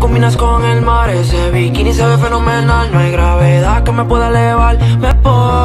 combinas con el mar Ese bikini se ve fenomenal No hay gravedad que me pueda elevar Me pongo.